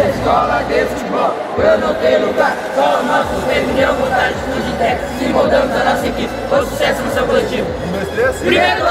Essa escola de futebol, eu não tenho lugar. Só o nosso nossos reunião, vontade, tudo de técnico. Se moldamos a nossa equipe. Foi sucesso no seu coletivo. Um, dois, três. Primeiro